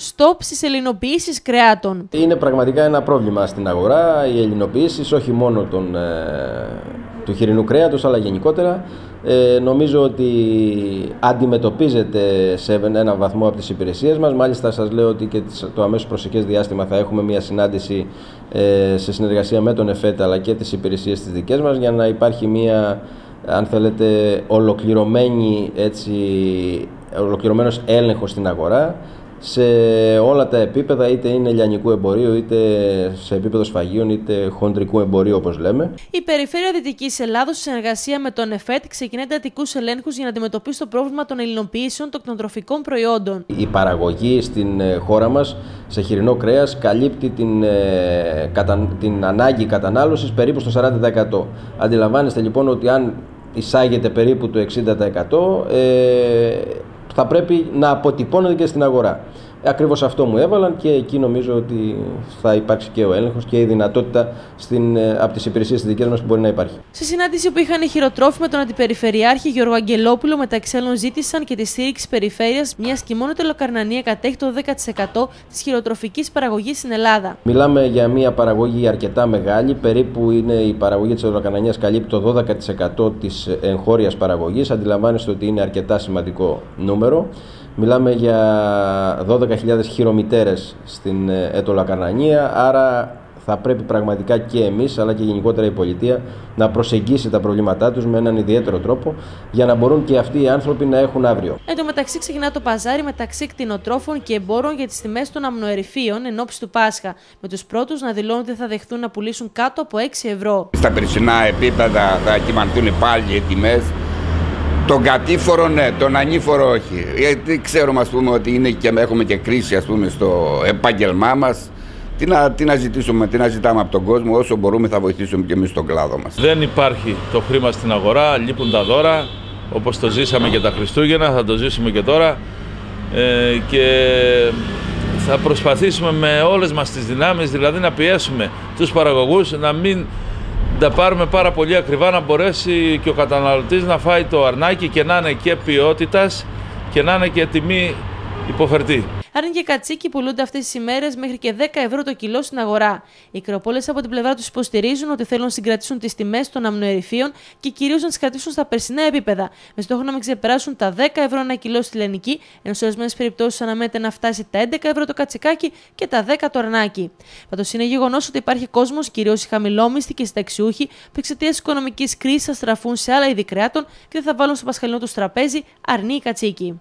στόπ στι ελληνοποιήσει κρεάτων. Είναι πραγματικά ένα πρόβλημα στην αγορά οι ελληνοποιήσει, όχι μόνο τον, ε, του χοιρινού κρέατος αλλά γενικότερα. Ε, νομίζω ότι αντιμετωπίζεται σε ένα βαθμό από τις υπηρεσίες μας. Μάλιστα σας λέω ότι και το αμέσως προσεχές διάστημα θα έχουμε μια συνάντηση ε, σε συνεργασία με τον ΕΦΕΤ αλλά και τις υπηρεσίες της δικές μας για να υπάρχει μια αν θέλετε ολοκληρωμένη έτσι, ολοκληρωμένος έλεγχος στην αγορά σε όλα τα επίπεδα, είτε είναι λιανικού εμπορίου, είτε σε επίπεδο σφαγίων, είτε χοντρικού εμπορίου, όπως λέμε. Η Περιφέρεια Δυτικής Ελλάδος, σε συνεργασία με τον ΕΦΕΤ, ξεκινάει εντατικούς ελέγχους για να αντιμετωπίσει το πρόβλημα των ελληνοποιήσεων των κτηνοτροφικών προϊόντων. Η παραγωγή στην ε, χώρα μας σε χοιρινό κρέας καλύπτει την, ε, την ανάγκη κατανάλωσης περίπου στο 40%. Αντιλαμβάνεστε λοιπόν ότι αν εισάγεται περίπου το 60%, ε, θα πρέπει να αποτυπώνεται και στην αγορά. Ακριβώς αυτό μου έβαλαν και εκεί νομίζω ότι θα υπάρξει και ο έλεγχος και η δυνατότητα στην, ε, από τις υπηρεσίες της δική μας που μπορεί να υπάρχει. Σε συνάντηση που είχαν οι χειροτρόφοι με τον Αντιπεριφερειάρχη Γιώργο Αγγελόπουλο, μεταξύ άλλων ζήτησαν και τη στήριξη περιφέρειας, μιας και μόνο η τελοκαρνανία κατέχει το 10% της χειροτροφικής παραγωγής στην Ελλάδα. Μιλάμε για μια παραγωγή αρκετά μεγάλη. Περίπου είναι η παραγωγή της τελοκαρνανία καλύπτει το 12% της εγχώριας παραγωγής. Αντιλαμβάνεστε ότι είναι αρκετά σημαντικό νούμερο. Μιλάμε για 12.000 χειρομητέρες στην Έτολα Καρνανία, άρα θα πρέπει πραγματικά και εμείς αλλά και γενικότερα η πολιτεία να προσεγγίσει τα προβλήματά τους με έναν ιδιαίτερο τρόπο για να μπορούν και αυτοί οι άνθρωποι να έχουν αύριο. Εν τω μεταξύ ξεκινά το παζάρι μεταξύ κτηνοτρόφων και εμπόρων για τις τιμές των αμνοερυφίων εν ώψη του Πάσχα, με τους πρώτους να δηλώνουν ότι θα δεχθούν να πουλήσουν κάτω από 6 ευρώ. Στα περσινά επίπεδα θα κοιμανθούν πάλι οι τιμές τον κατήφορο ναι, τον ανήφορο όχι. Γιατί ξέρουμε ας πούμε ότι είναι και, έχουμε και κρίση ας πούμε στο επάγγελμά μας. Τι να, τι να ζητήσουμε, τι να ζητάμε από τον κόσμο, όσο μπορούμε θα βοηθήσουμε και εμείς στον κλάδο μας. Δεν υπάρχει το χρήμα στην αγορά, λείπουν τα δώρα, όπως το ζήσαμε και τα Χριστούγεννα, θα το ζήσουμε και τώρα. Ε, και θα προσπαθήσουμε με όλες μας τις δυνάμεις, δηλαδή να πιέσουμε τους παραγωγούς να μην τα πάρουμε πάρα πολύ ακριβά να μπορέσει και ο καταναλωτής να φάει το αρνάκι και να είναι και ποιότητας και να είναι και τιμή υποφερτή. Άρνη και κατσίκι πουλούνται αυτές τις ημέρες μέχρι και 10 ευρώ το κιλό στην αγορά. Οι κρεοπόλε από την πλευρά τους υποστηρίζουν ότι θέλουν να συγκρατήσουν τις τιμές των αμνοερυφίων και κυρίως να τις κρατήσουν στα περσινά επίπεδα, με στόχο να μην ξεπεράσουν τα 10 ευρώ ένα κιλό στη Λενική, ενώ σε ορισμένες περιπτώσεις αναμένεται να φτάσει τα 11 ευρώ το κατσικάκι και τα 10 το αρνάκι. Πάντως είναι γεγονός ότι υπάρχει κόσμος, κυρίως οι χαμηλόμιστοι και οι συνταξιούχοι, που εξαιτίας της οικονομικής κρίσης θα στραφούν σε άλλα είδη κρεάτων και δεν θα βάλουν στο πασχαλινό τους τραπέζι αρνί ή κατσίκι.